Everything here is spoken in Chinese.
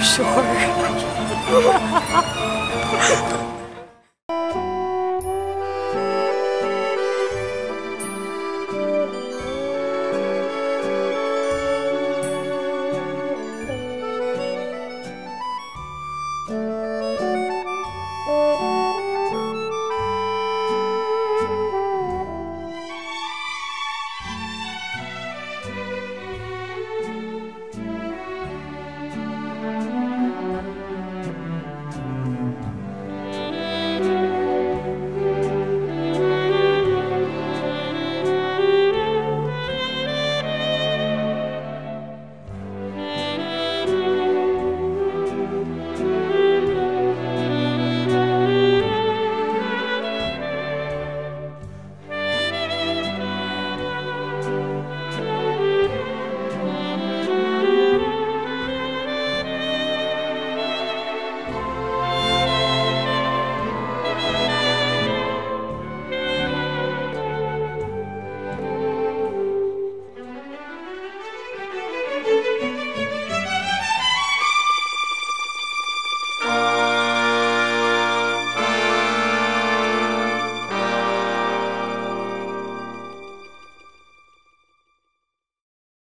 熊二儿。